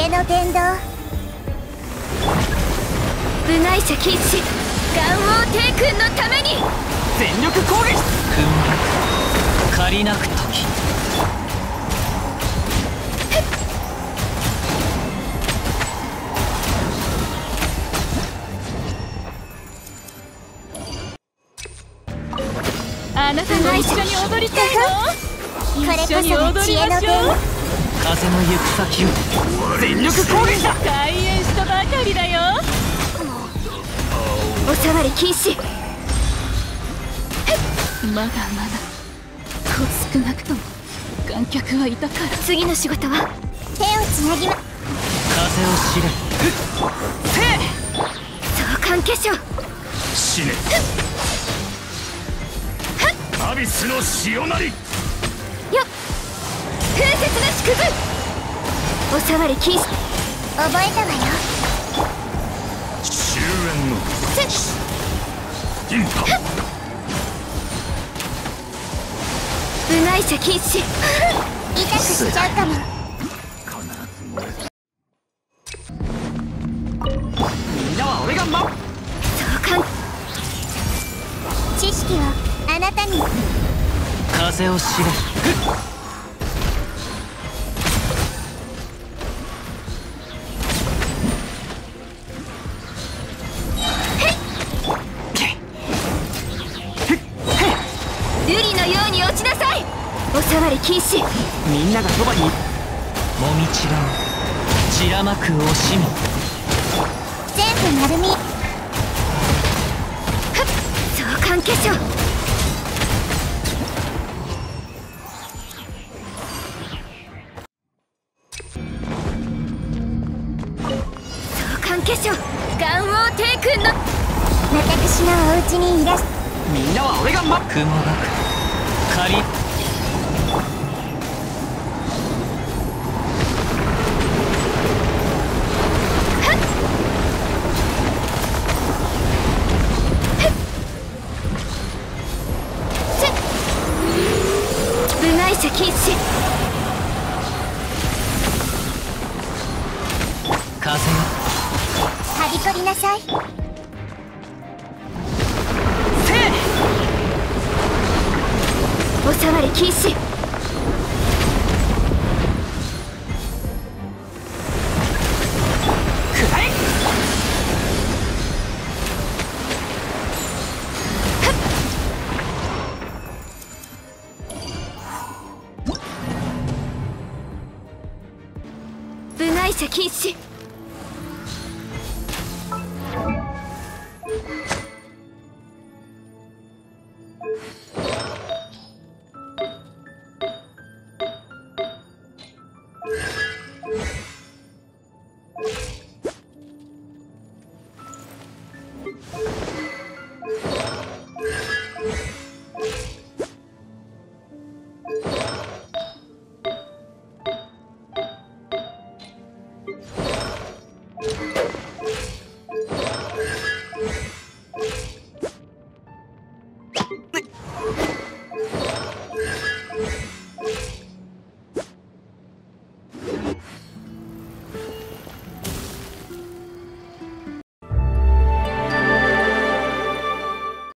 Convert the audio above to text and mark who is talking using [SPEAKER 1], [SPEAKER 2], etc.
[SPEAKER 1] 知恵の伝道
[SPEAKER 2] 部外者禁止。元王帝君のために。
[SPEAKER 3] 全力攻撃。
[SPEAKER 4] 君が借りなく時
[SPEAKER 5] あなたも一緒に踊りたいの？
[SPEAKER 1] これこそが知恵の伝道
[SPEAKER 4] 風の行く先を。
[SPEAKER 3] 全力攻撃だ。
[SPEAKER 5] 開演したばかりだよ。
[SPEAKER 2] お触り禁止。
[SPEAKER 5] まだまだ少なくとも観客はいたから。
[SPEAKER 2] 次の仕事は？
[SPEAKER 1] 手をつなぎま。
[SPEAKER 4] 風を知れ。
[SPEAKER 2] 相関化粧
[SPEAKER 3] 死ね。アビスの潮なり。
[SPEAKER 2] よっ。風雪なし崩お触り禁止。
[SPEAKER 1] 覚えたわよ
[SPEAKER 3] 終焉のインパ
[SPEAKER 2] 部外者禁止。
[SPEAKER 1] 痛くしちゃうかも
[SPEAKER 3] みんなは俺が守
[SPEAKER 2] 相関
[SPEAKER 1] 知識をあなたに
[SPEAKER 4] 風を知れ
[SPEAKER 2] いお触り禁止
[SPEAKER 3] みんながそばに
[SPEAKER 4] もみちらを散らまく惜しみ
[SPEAKER 1] 全部丸み
[SPEAKER 2] 相関化粧相関化粧元王帝君の
[SPEAKER 1] 私のお家にいらっ
[SPEAKER 3] みんなは俺が守
[SPEAKER 4] 雲がく借り
[SPEAKER 2] 禁止
[SPEAKER 4] 風よ。
[SPEAKER 1] はびこりなさい。
[SPEAKER 2] お触り禁止敗者禁止